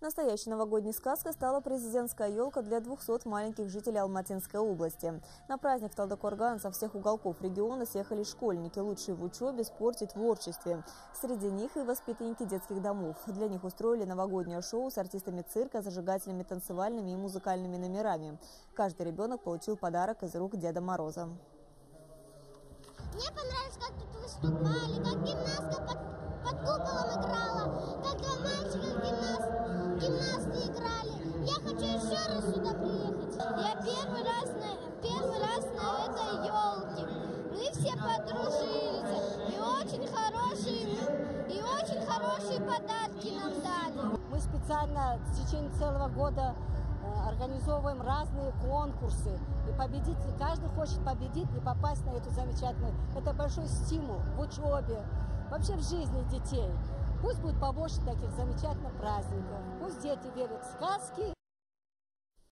Настоящей новогодней сказкой стала президентская елка для 200 маленьких жителей Алматинской области. На праздник в Талдыкорган со всех уголков региона съехали школьники, лучшие в учебе, спорте, творчестве. Среди них и воспитанники детских домов. Для них устроили новогоднее шоу с артистами цирка, зажигательными танцевальными и музыкальными номерами. Каждый ребенок получил подарок из рук Деда Мороза. Мне понравилось, как тут выступали, как гимнастка под, под куполом все подружились, и очень хорошие, и очень хорошие подарки нам дали. Мы специально в течение целого года э, организовываем разные конкурсы. И победитель, каждый хочет победить и попасть на эту замечательную. Это большой стимул в учебе, вообще в жизни детей. Пусть будет побольше таких замечательных праздников. Пусть дети верят в сказки.